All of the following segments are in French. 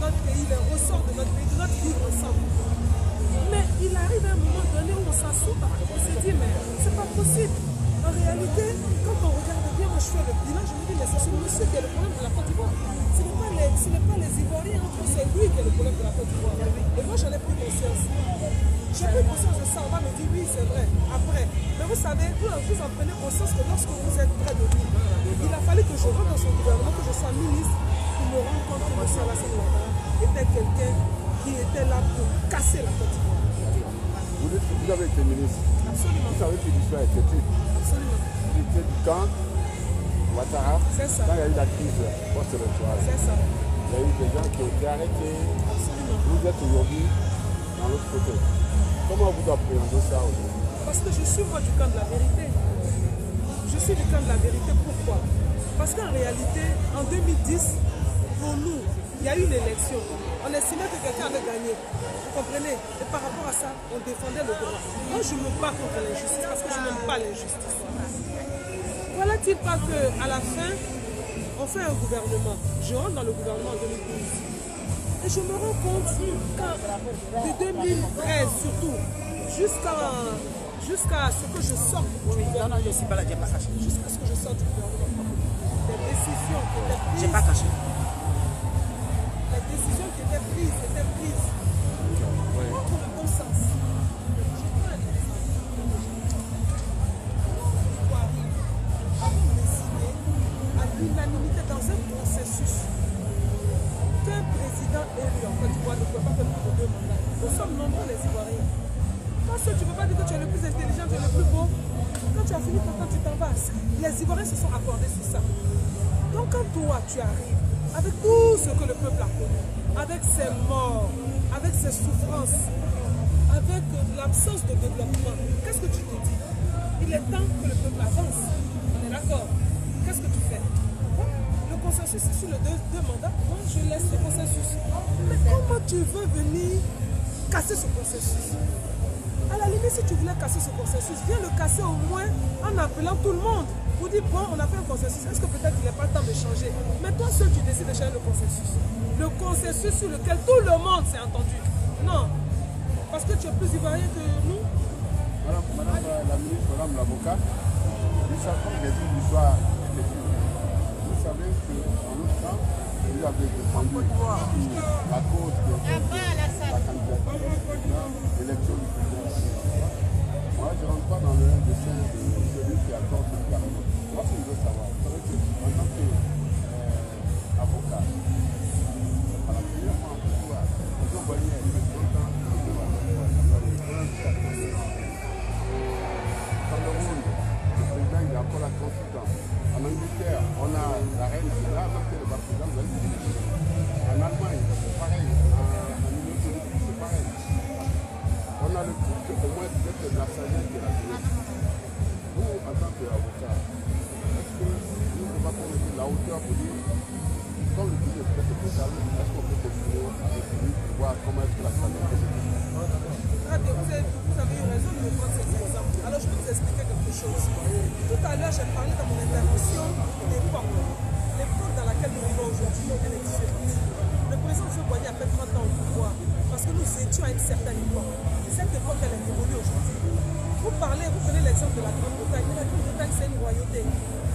notre pays, les ressorts de notre pays, de notre vivre ensemble. Mais il arrive un moment donné où on s'assoit, on se dit, mais c'est pas possible. En réalité, quand on regarde bien, moi je fais le bilan, je me dis, mais c'est ce monsieur qui a le problème de la Côte d'Ivoire. Ce n'est pas, pas les Ivoiriens, c'est lui qui a le problème de la Côte d'Ivoire. Et moi j'en ai pris conscience. J'ai pris conscience de ça, on va me dire, oui, c'est vrai, après. Mais vous savez, vous, vous en prenez conscience que lorsque vous êtes près de lui, il a fallu que je rentre dans son gouvernement, que je sois ministre, que M. Alassane Ouattara était quelqu'un qui était là pour casser la Côte d'Ivoire. Vous, vous avez été ministre. Absolument. Vous savez que l'histoire est écrite. Absolument. C'était du temps, Ouattara, C'est ça. quand il y a eu la crise post-électorale, C'est ça. il y a eu des gens qui ont été arrêtés. Absolument. Vous êtes aujourd'hui dans l'autre côté. Comment vous appréhendez ça aujourd'hui? Parce que je suis moi du camp de la vérité. Je suis du camp de la vérité. Pourquoi? Parce qu'en réalité, en 2010, pour nous, il y a eu une élection. On estimait que quelqu'un avait gagné. Vous comprenez? Et par rapport à ça, on défendait le droit. Moi, je me bats contre l'injustice parce que je n'aime pas l'injustice. Voilà-t-il pas qu'à la fin, on fait un gouvernement? Je rentre dans le gouvernement en 2012. Et je me rends compte qu'en de 2013 surtout, jusqu'à ce que je sorte du Non, non, je ne suis pas là, j'ai pas caché. jusqu'à ce que je sorte du gouvernement, décisions étaient prises, J'ai pas caché. Décisions qui étaient prises étaient prises contre le bon sens. Je prends un exemple. avons décidé à l'unanimité dans un processus qu'un président élu en Côte d'Ivoire ne peut pas faire plus de deux mandats. Nous sommes nombreux les Ivoiriens. Parce que tu ne peux pas dire que tu es le plus intelligent, tu es le plus beau. Quand tu as fini ton temps, tu t'en vas? Les Ivoiriens se sont accordés sur ça. Donc quand toi, tu arrives, avec tout ce que le peuple a connu, avec ses morts, avec ses souffrances, avec l'absence de développement, qu'est-ce que tu te dis? Il est temps que le peuple avance. On est d'accord Qu'est-ce que tu fais? Le consensus est sur les deux, deux mandats. Moi, je laisse le consensus. Mais comment tu veux venir casser ce consensus? À la limite, si tu voulais casser ce consensus, viens le casser au moins en appelant tout le monde. Pour dire, bon, on a fait un consensus, est-ce que peut-être il n'est pas temps de changer? Mais toi seul, tu décides de changer le consensus. Le consensus sur lequel tout le monde s'est entendu. Non. Parce que tu es plus ivoirien que nous. Madame, madame euh, la ministre, madame l'avocat, nous savons que les écrite. Vous savez qu'en notre temps, vous avez défendu la cause de la candidature de l'élection. Moi, je ne rentre pas dans le dessin de celui qui accorde le carrément. Moi, ce que je veux savoir, savez qu'en tant qu'avocat,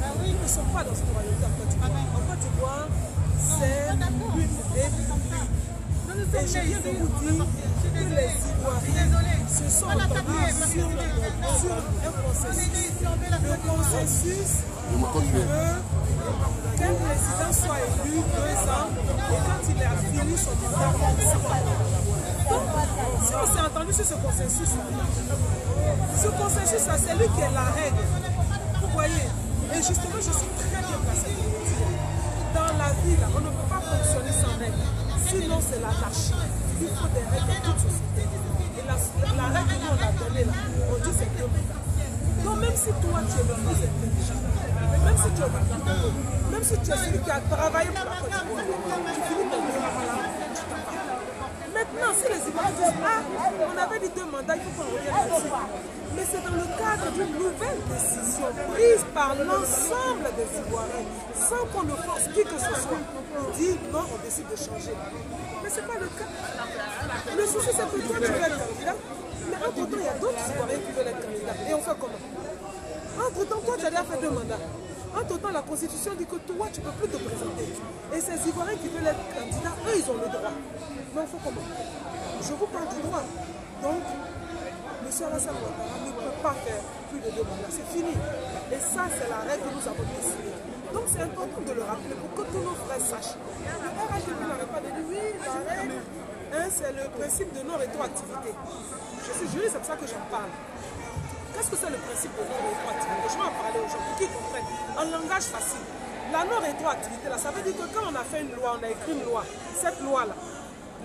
Ah oui, ils ne sont pas dans une royauté en Côte d'Ivoire. En Côte d'Ivoire, c'est une république. Et je viens de vous dire que les Ivoiriens se sont entendus sur, sur un consensus. Le consensus veut qu'un président soit élu deux ans et quand il a fini son mandat, il s'en. Donc, si on s'est entendu sur ce consensus, ce consensus, c'est lui qui est la règle. Et justement, je suis très bien placé pour vous dire. Dans la vie, là, on ne peut pas fonctionner sans règles. Sinon, c'est l'anarchie. Il faut des règles dans toute société. Et la, la règle que nous, on a donnée là, on dit c'est mandats. Donc, même si toi, tu es le plus intelligent, même si tu es le plus même si tu es celui qui a travaillé pour la Côte d'Ivoire, tu finis ton deux mandats, tu t'en. Maintenant, si les Ivoiriens disent Ah, on avait dit deux mandats, il faut qu'on revienne là-dessus. Mais c'est dans le cadre d'une nouvelle décision prise par l'ensemble des Ivoiriens, sans qu'on ne force qui que ce soit. Dit non, on décide de changer. Mais ce n'est pas le cas. Le souci, c'est que toi, tu veux être candidat, mais entre-temps, il y a d'autres Ivoiriens qui veulent être candidats. Et on fait comment? Entre-temps, toi, tu as déjà fait deux mandats. Entre-temps, la Constitution dit que toi, tu ne peux plus te présenter. Et ces Ivoiriens qui veulent être candidats, eux, ils ont le droit. Mais on fait comment? Je vous parle du droit. Donc, M. Alassane Ouattara ne peut pas faire plus de deux. C'est fini. Et ça, c'est la règle que nous avons décidée. Donc, c'est important de le rappeler pour que tous nos frères sachent. Le RHDP n'arrête pas de dire oui, règle, hein, c'est le principe de non-rétroactivité. Je suis juriste, c'est pour ça que j'en parle. Qu'est-ce que c'est le principe de non-rétroactivité? Je vais en parler pour qu'ils comprennent. En langage facile. La non-rétroactivité, ça veut dire que quand on a fait une loi, on a écrit une loi, cette loi-là,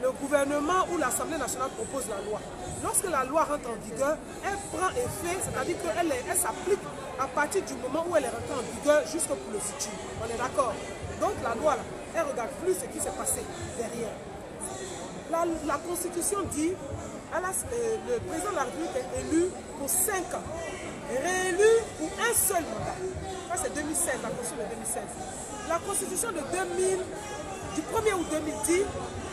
le gouvernement ou l'Assemblée nationale propose la loi. Lorsque la loi rentre en vigueur, elle prend effet, c'est-à-dire qu'elle elle, s'applique à partir du moment où elle est rentrée en vigueur jusqu'au pour le futur. On est d'accord Donc la loi, là, elle regarde plus ce qui s'est passé derrière. La, Constitution dit euh, le président de la République est élu pour 5 ans, réélu pour un seul mandat. Ça, c'est 2016, la Constitution de 2016. La Constitution de 2000, du 1er août 2010,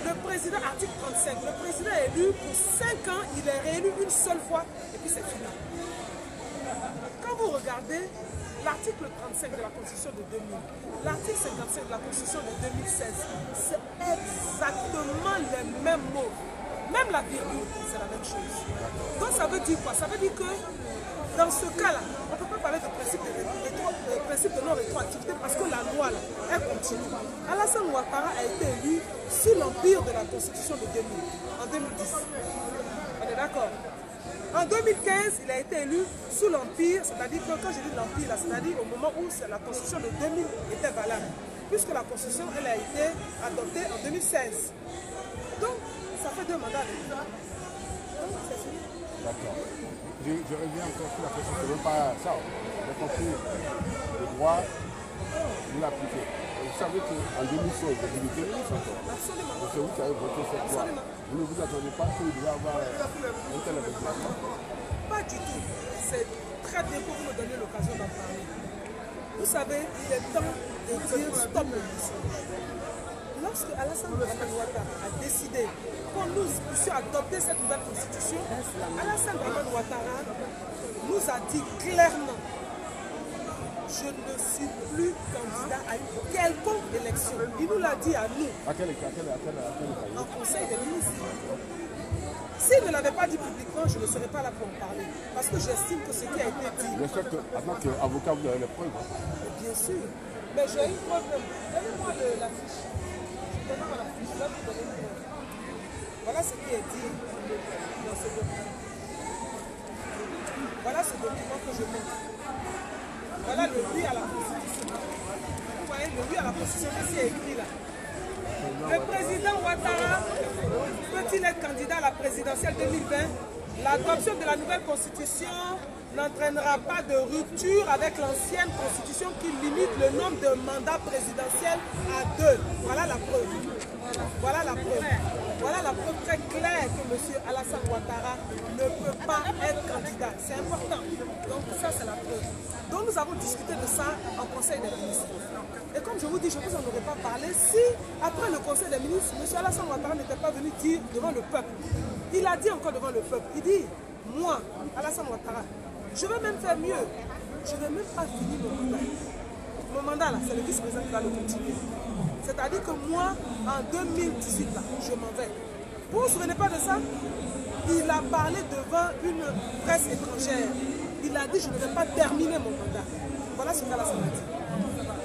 le président, article 35, le président est élu pour 5 ans, il est réélu une seule fois, et puis c'est fini. Quand vous regardez l'article 35 de la Constitution de 2000, l'article 55 de la Constitution de 2016, c'est exactement les mêmes mots. Même la virgule, c'est la même chose. Donc ça veut dire quoi? Ça veut dire que dans ce cas-là, parler de principe de, de, principe de non-rétroactivité parce que la loi, là, elle continue. Alassane Ouattara a été élu sous l'empire de la Constitution de 2000, en 2010. On est d'accord? En 2015, il a été élu sous l'empire, c'est-à-dire que quand je dis l'empire, c'est-à-dire au moment où la Constitution de 2000 était valable, puisque la Constitution, elle a été adoptée en 2016. Donc, ça fait deux mandats. D'accord. Je, je, reviens encore sur la question, je ne veux pas ça. J'ai compris le droit, vous l'appliquez. Vous savez qu'en 2016, vous ministre encore. Absolument. C'est vous qui avez voté cette loi. Vous ne vous attendez pas qu'il doit avoir un tel Pas du tout. C'est très bien pour me donner l'occasion d'en parler. Vous savez, il est temps de dire stop le mensonge lorsque Alassane Ouattara a décidé qu'on nous puissions adopter cette nouvelle constitution, Alassane Ouattara nous a dit clairement je ne suis plus candidat à une quelconque élection. Il nous l'a dit à nous. À quel, à quel, à quel, à quel En conseil des ministres. S'il ne l'avait pas dit publiquement, je ne serais pas là pour en parler. Parce que j'estime que ce qui a été dit. Je sais que, en tant qu'avocat, vous avez les preuves. Bien sûr. Mais j'ai une preuve. Donnez-moi la fiche. Voilà ce qui est dit dans ce document. Voilà ce document que je montre. Voilà le oui à la Constitution. Vous voyez le oui à la Constitution, qui est écrit là? Le président Ouattara peut-il être candidat à la présidentielle 2020 L'adoption de la nouvelle Constitution n'entraînera pas de rupture avec l'ancienne constitution qui limite le nombre de mandats présidentiels à deux. Voilà la preuve. Voilà la preuve. Voilà la preuve très claire que M. Alassane Ouattara ne peut pas être candidat. C'est important. Donc ça, c'est la preuve. Donc nous avons discuté de ça en Conseil des ministres. Et comme je vous dis, je ne vous en aurais pas parlé si, après le Conseil des ministres, M. Alassane Ouattara n'était pas venu dire devant le peuple. Il a dit encore devant le peuple, il dit, moi, Alassane Ouattara, je vais même faire mieux. Je ne vais même pas finir mon mandat. Mon mandat, là, c'est le vice-président qui va le continuer. C'est-à-dire que moi, en 2018, là, je m'en vais. Vous vous souvenez pas de ça? Il a parlé devant une presse étrangère. Il a dit, je ne vais pas terminer mon mandat. Voilà ce qu'Alassane a dit.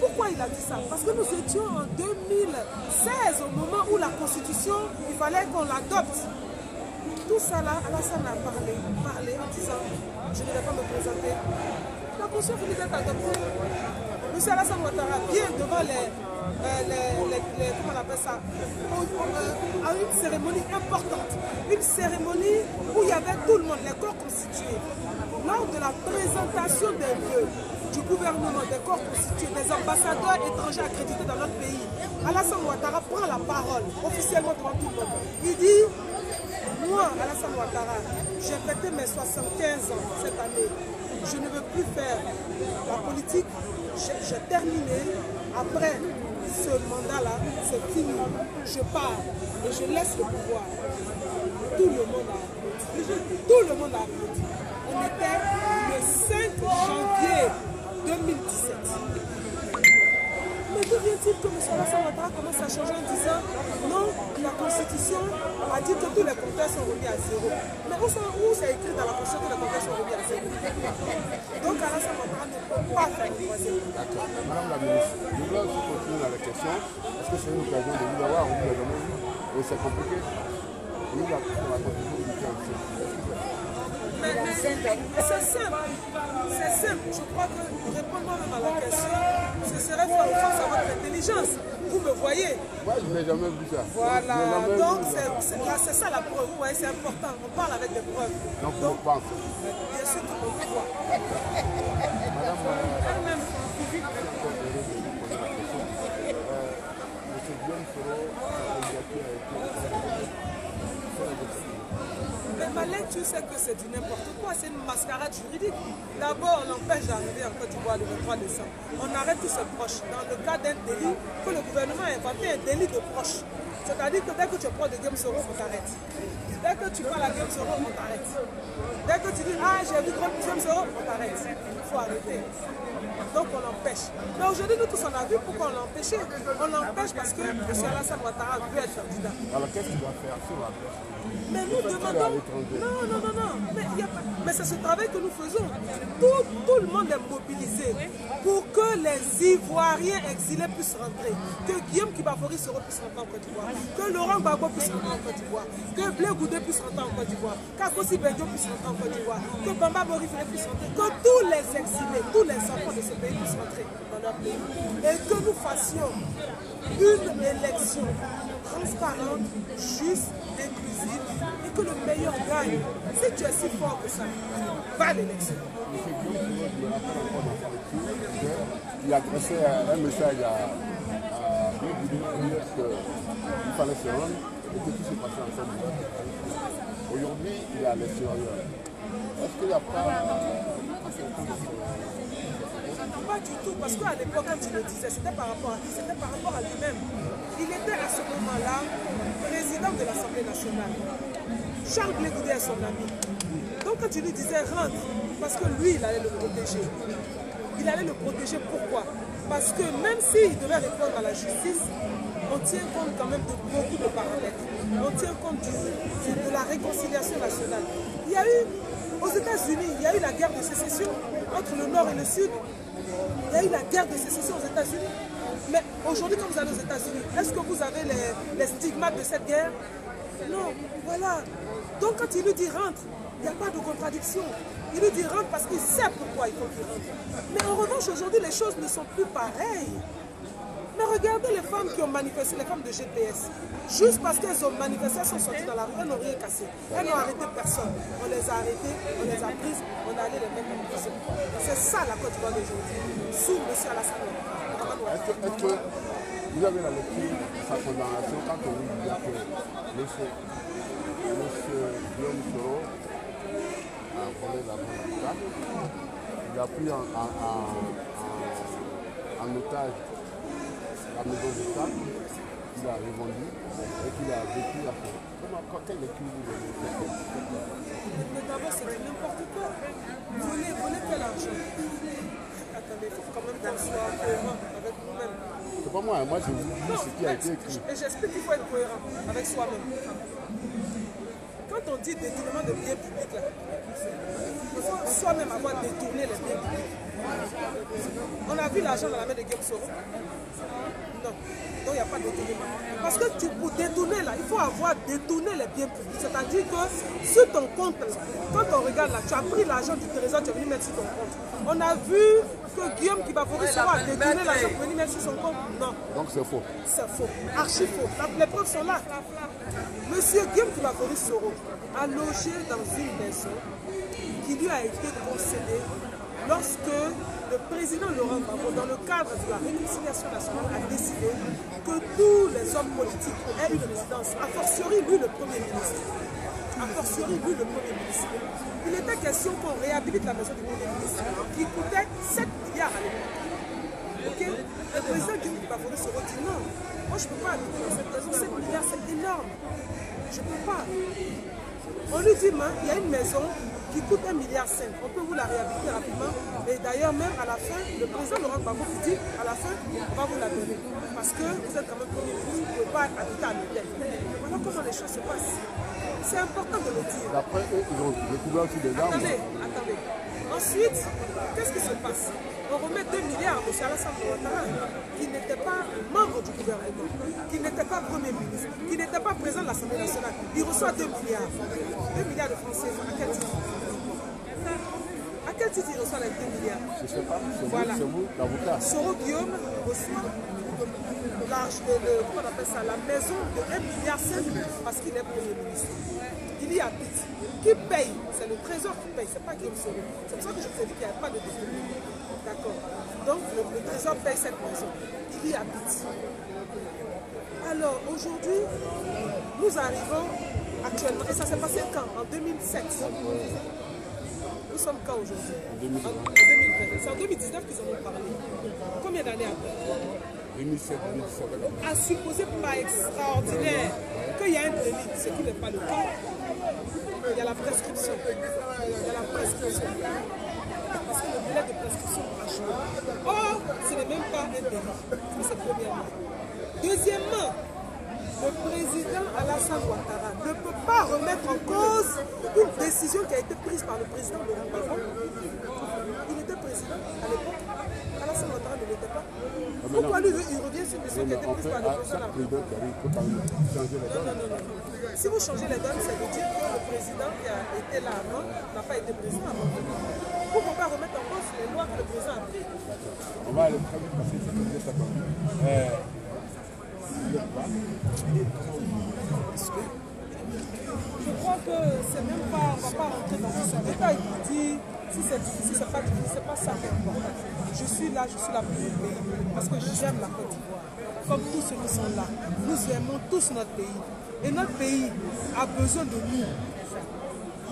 Pourquoi il a dit ça? Parce que nous étions en 2016, au moment où la Constitution, il fallait qu'on l'adopte. Tout ça là, Alassane a parlé, parlé en disant je ne vais pas me présenter. La Constitution finit d'être adoptée. M. Alassane Ouattara vient devant les, les, les, comment on appelle ça, à une cérémonie importante. Une cérémonie où il y avait tout le monde, les corps constitués. Lors de la présentation des vœux du gouvernement, des corps constitués, des ambassadeurs étrangers accrédités dans notre pays, Alassane Ouattara prend la parole officiellement devant tout le monde. Il dit moi, Alassane Ouattara, j'ai fêté mes 75 ans cette année. Je ne veux plus faire la politique. J'ai terminé. Après ce mandat-là, c'est fini. Je pars et je laisse le pouvoir. Tout le monde a applaudi. Tout le monde a applaudi. On était le 5 janvier 2017. Mais d'où vient-il que M. Ouattara commence à changer en disant non, la Constitution a dit que tous les compteurs sont remis à zéro. Mais où, où c'est écrit dans la Constitution que les compteurs sont remis à zéro? Donc Alassane Ouattara ne peut. Madame la ministre, je voulais aussi continuer dans la question, parce que c'est une occasion de vous avoir, on vous l'a c'est compliqué. Nous, la, constitution du 15 Mais, c'est simple. C'est simple. Je crois que répondre même à la question, ce serait faire offense à votre intelligence. Vous me voyez Moi, je n'ai jamais vu ça. Voilà. Jamais Donc, c'est ça la preuve. Vous voyez, c'est important. On parle avec des preuves. Donc, on pense. Bien sûr peut voir. Madame, Elle-même. Monsieur Guillaume Soro, a été Mais ma lecture, c'est que c'est du n'importe quoi. C'est une mascarade juridique. D'abord, on empêche d'arriver en Côte d'Ivoire le 23 décembre. On arrête tous ces proches. Dans le cas d'un délit que le gouvernement a inventé, un délit de proche. C'est-à-dire que dès que tu prends de Game Soro, on t'arrête. Dès que tu parles à Game Soro, on t'arrête. Dès que tu dis, ah, j'ai vu Game Soro, on t'arrête. Il faut arrêter. Donc on l'empêche. Mais aujourd'hui, nous tous, on a vu pourquoi on l'a empêché. On l'empêche parce que M. Alassane Ouattara veut être candidat. Alors, qu'est-ce qu'il doit faire sur la place? Mais nous demandons. Non, non, non, non. Mais, il y a pas- mais c'est ce travail que nous faisons. Tout, tout le monde est mobilisé pour que les Ivoiriens exilés puissent rentrer. Que Guillaume Kibafori Soro puisse rentrer en Côte d'Ivoire. Que Laurent Gbagbo puisse rentrer en Côte d'Ivoire. Que Blé Goudé puisse rentrer en Côte d'Ivoire. Qu'Akossi Benjo puisse rentrer en Côte d'Ivoire. Que Bamba Borifere puisse rentrer. Que tous les exilés, tous les enfants de pays rentrer dans leur pays. Et que nous fassions une élection transparente, juste, inclusive et que le meilleur gagne. Si tu es si fort que ça, va l'élection. Qu'il adressait un message à, pour dire qu'il fallait se rendre et que tout s'est passé en Côte d'Ivoire. Aujourd'hui, il est à l'extérieur. Est-ce qu'il n'y a pas Pas du tout, parce qu'à l'époque, quand il le disait, c'était par rapport à qui C'était par rapport à lui-même. Il était à ce moment-là président de l'Assemblée nationale. Charles Blé Goudé est son ami. Donc quand il lui disait rentre, parce que lui, il allait le protéger. Il allait le protéger pourquoi? Parce que même s'il devait répondre à la justice, on tient compte quand même de beaucoup de paramètres. On tient compte de la réconciliation nationale. Il y a eu, aux États-Unis, il y a eu la guerre de sécession entre le Nord et le Sud. Il y a eu la guerre de sécession aux États-Unis. Mais aujourd'hui, quand vous allez aux États-Unis, est-ce que vous avez les, stigmates de cette guerre? Non, voilà. Donc quand il lui dit rentre, il n'y a pas de contradiction. Il lui dit rentre parce qu'il sait pourquoi il faut qu'il rentre. Mais en revanche, aujourd'hui, les choses ne sont plus pareilles. Regardez les femmes qui ont manifesté, les femmes de GPS. Juste parce qu'elles ont manifesté, elles sont sorties dans la rue, elles n'ont rien cassé. Elles n'ont arrêté personne. On les a arrêtées, on les a prises, on est allé les mettre en prison. C'est ça la Côte d'Ivoire d'aujourd'hui. Sous M. Alassane. Est-ce que, vous avez la lecture sa condamnation quand on vous dit que monsieur Guillaume a volé la banque il a pris en, en, en- en otage la maison d'État, qu'il a revendue et qu'il a vécu la forêt. Comment, quand- lecture vous donnez Mais d'abord, c'est du n'importe quoi. Voler, voler quel argent Attendez, il faut quand même qu'on soit cohérent avec nous-mêmes. C'est pas moi, hein, moi je vous dis ce qui a été écrit. Et j'explique qu'il faut être cohérent avec soi-même. Quand on dit détournement de biens publics, il faut soi-même avoir détourné les biens publics. On a vu l'argent dans la main de Guillaume Soro Non. Donc il n'y a pas de détournement. Parce que tu, pour détourner là, il faut avoir détourné les biens publics. C'est-à-dire que sur ton compte, là, quand on regarde là, tu as pris l'argent du trésor, tu es venu mettre sur ton compte. On a vu que Guillaume qui va pouvoir a détourné l'argent pour venir mettre sur son compte. Non. Donc c'est faux. C'est faux, archi faux. La- Les preuves sont là. Monsieur Guillaume Kibakori Soro a logé dans une maison qui lui a été concédée lorsque le président Laurent Gbagbo, dans le cadre de la réconciliation nationale, a décidé que tous les hommes politiques aient une résidence, a fortiori lui le Premier ministre. A fortiori lui le Premier ministre. Il était question qu'on réhabilite la maison du Premier ministre qui coûtait 7 milliards à l'époque. Le président Guillaume Bafori se dit non, moi je ne peux pas habiter dans cette maison, 7 milliards c'est énorme. Je ne peux pas. On lui dit, il y a une maison qui coûte 1,5 milliard. On peut vous la réhabiliter rapidement. Et d'ailleurs, même à la fin, le président Laurent Gbagbo vous dit, à la fin, on va vous la donner. Parce que vous êtes quand même premier ministre, vous ne pouvez pas habiter à l'hôtel. Voilà comment les choses se passent? C'est important de le dire. D'après eux, ils ont découvert aussi des armes. Attendez, attendez. Ensuite, qu'est-ce qui se passe? On remet 2 milliards à M. Alassane Ouattara, qui n'était pas membre du gouvernement, qui n'était pas Premier ministre, qui n'était pas président de l'Assemblée nationale. Il reçoit 2 milliards. 2 milliards de CFA. À quel titre? Quel titre il reçoit les 2 milliards Je ne sais pas, Voilà. vous, c'est vous, l'avocat. Soro Guillaume reçoit de- comment on appelle ça, la maison de 1 milliard parce qu'il est Premier ministre. Il y habite. Qui paye? C'est le trésor qui paye, c'est pas Guillaume Soro. C'est pour ça que je vous ai dit qu'il n'y a pas de détenu. D'accord. Donc le, le trésor paye cette maison. Il y habite. Alors aujourd'hui, nous arrivons actuellement, et ça s'est passé quand? En 2007. Nous sommes quand aujourd'hui? En 2020. en 2020. C'est en 2019 qu'ils en ont parlé. Combien d'années après 2007, 2017. À supposer pas extraordinaire qu'il y a un délit, ce qui n'est pas le cas. Il y a la prescription. Il y a la prescription. Parce que le délai de prescription a joué. Or, ce n'est même pas un délit. Ça, c'est premièrement. Deuxièmement, le président Alassane Ouattara ne peut pas remettre en cause une décision qui a été prise par le président Laurent Gbagbo. Il était président à l'époque. Alassane Ouattara ne l'était pas. Pourquoi lui, il revient sur une décision qui a été prise par le président non, non, non. Si vous changez les donnes, ça veut dire que le président qui a été là avant n'a pas été président avant. Pouvez pas remettre en cause les lois que le président a prises. On va aller très vite c'est comme ça. Euh, vous êtes pas Je crois que c'est même pas, on ne va pas rentrer dans ça. L'État il dit, si c'est difficile, c'est pas difficile, c'est pas ça. Je suis là, je suis là pour le pays, parce que j'aime la Côte d'Ivoire. Comme tous ceux qui sont là, nous aimons tous notre pays. Et notre pays a besoin de nous.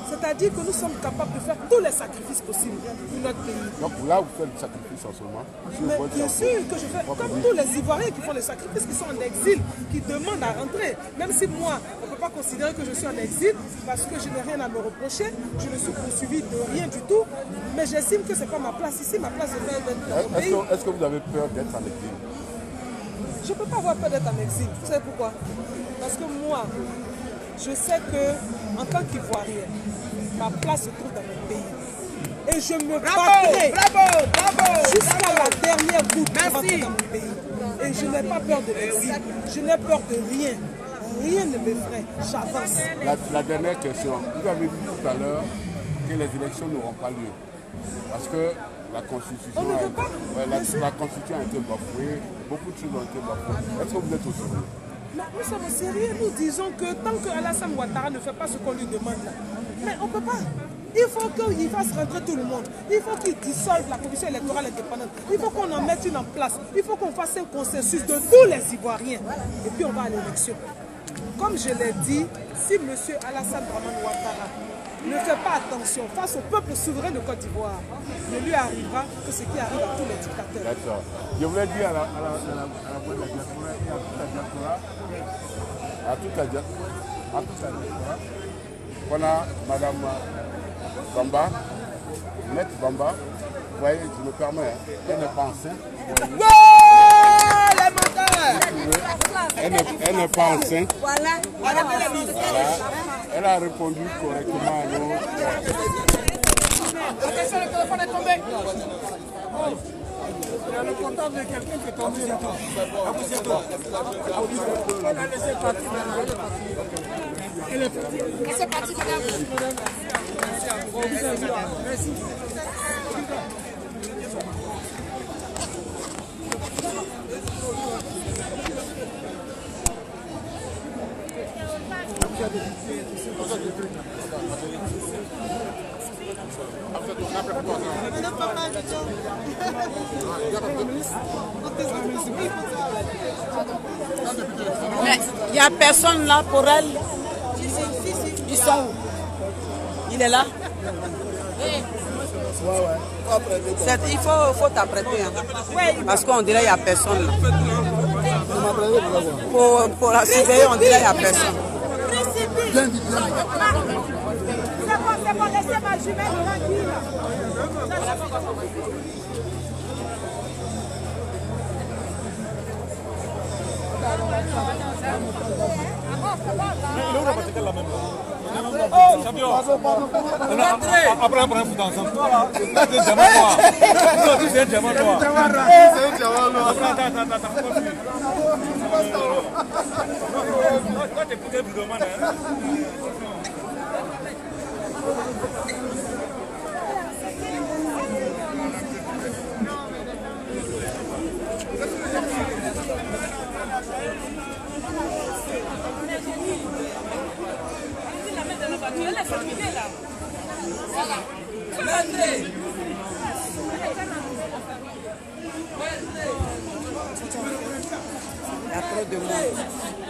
C'est-à-dire que nous sommes capables de faire tous les sacrifices possibles pour notre pays. Donc là, vous faites le sacrifice en ce moment. Mais bien sûr que je fais comme tous les Ivoiriens qui font les sacrifices, qui sont en exil, qui demandent à rentrer. Même si moi, on ne peut pas considérer que je suis en exil parce que je n'ai rien à me reprocher, je ne suis poursuivi de rien du tout, mais j'estime que ce n'est pas ma place ici, ma place est d'être dans Est-ce que, est-ce que vous avez peur d'être en exil? Je ne peux pas avoir peur d'être en exil. Vous savez pourquoi? Parce que moi, je sais que en tant qu'Ivoirien, ma place se trouve dans mon pays. Et je me battrai Bravo, bravo. jusqu'à la dernière goutte pour rentrer dans mon pays. Et je n'ai pas peur de l'exil. Je n'ai peur de rien. Rien ne m'effraie. J'avance. la, la dernière question. Vous avez dit tout à l'heure que les élections n'auront pas lieu. Parce que la Constitution, On ne a, veut pas. ouais, la, la Constitution a été bafouée, beaucoup de choses ont été bafouées. Est-ce que vous êtes au Nous sommes sérieux. Nous disons que tant que Alassane Ouattara ne fait pas ce qu'on lui demande mais on ne peut pas. Il faut qu'il fasse rentrer tout le monde. Il faut qu'il dissolve la commission électorale indépendante. Il faut qu'on en mette une en place. Il faut qu'on fasse un consensus de tous les Ivoiriens. Et puis on va à l'élection. Comme je l'ai dit, si M. Alassane Ouattara ne fait pas attention face au peuple souverain de Côte d'Ivoire, ne lui arrivera que ce qui arrive à tous les dictateurs. D'accord. Je voulais dire à la, à la, à la, à la voix de la diaspora et à toute la diaspora, à toute la diaspora, à toute la diaspora, qu'on a Madame Bamba, Maître Bamba, vous voyez, je me permets, hein, elle n'est pas enceinte. Elle n'est elle n'est pas enceinte. Voilà, voilà, voilà. Voilà. Elle a répondu correctement à nos. Attention, le téléphone est tombé. Il y a le portable de quelqu'un qui est tombé vous êtes On l'a laissé partir maintenant. Elle est partie. C'est parti, madame. Merci. Il n'y a personne là pour elle. Sont Il est là? Il faut, t'apprêter. hein. Parce qu'on dirait qu'il n'y a personne là. Pour, pour la on dirait qu'il n'y a personne. C'est bon, c'est bon, laissez ma jumelle tranquille. Après, après, vous ensemble. C'est diamant noir. Non, c'est un diamant noir. Attends, attends, attends, attends, Voilà. André. A trop de monde.